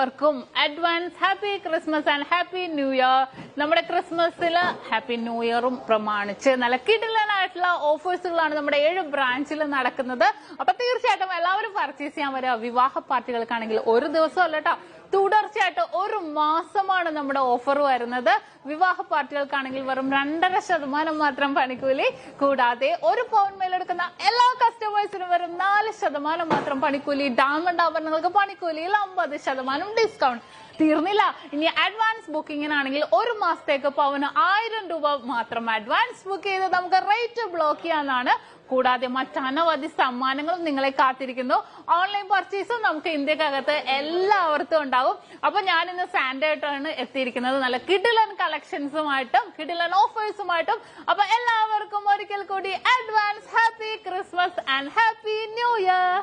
എല്ലാവർക്കും advance happy Christmas and happy new year നമ്മുടെ ക്രിസ്മസിൽ ഹാപ്പി ന്യൂ ഇയറും പ്രമാണിച്ച്. നല്ല കിടിലനായിട്ടുള്ള ഓഫേഴ്സുകളാണ് നമ്മുടെ ഏഴ് ബ്രാഞ്ചിൽ നടക്കുന്നത്. അപ്പൊ തീർച്ചയായിട്ടും എല്ലാവരും പർച്ചേസ് ചെയ്യാൻ വരിക. വിവാഹ പാർട്ടികൾക്കാണെങ്കിൽ ഒരു ദിവസം അല്ല കേട്ടോ തുടർച്ചയായിട്ട് ഒരു മാസമാണ് നമ്മുടെ ഓഫർ വരുന്നത്. വിവാഹ പാർട്ടികൾക്കാണെങ്കിൽ വെറും രണ്ടര ശതമാനം മാത്രം പണിക്കൂലി. കൂടാതെ ഒരു പവൻ മേലെടുക്കുന്ന എല്ലാ കസ്റ്റമേഴ്സിനും വെറും നാല് ശതമാനം മാത്രം പണിക്കൂലി. ഡയമണ്ട് ആഭരണങ്ങൾക്ക് പണിക്കൂലിയിൽ അമ്പത് ശതമാനം ഡിസ്കൗണ്ട് തീർന്നില്ല. ഇനി അഡ്വാൻസ് ബുക്കിങ്ങിനാണെങ്കിൽ ഒരു മാസത്തേക്ക് പവന് ആയിരം രൂപ മാത്രം അഡ്വാൻസ് ബുക്ക് ചെയ്ത് നമുക്ക് റേറ്റ് ബ്ലോക്ക് ചെയ്യാനാണ്. കൂടാതെ മറ്റനവധി സമ്മാനങ്ങളും നിങ്ങളെ കാത്തിരിക്കുന്നു. ഓൺലൈൻ പർച്ചേസും നമുക്ക് ഇന്ത്യക്കകത്ത് എല്ലാവർക്കും ഉണ്ടാവും അപ്പൊ ഞാൻ ഇന്ന് സാൻഡായിട്ടാണ് എത്തിയിരിക്കുന്നത്. നല്ല കിഡിലൻ കളക്ഷൻസുമായിട്ടും കിഡിലൻ ഓഫേഴ്സുമായിട്ടും അപ്പൊ എല്ലാവർക്കും ഒരിക്കൽ കൂടി advance happy Christmas and happy new year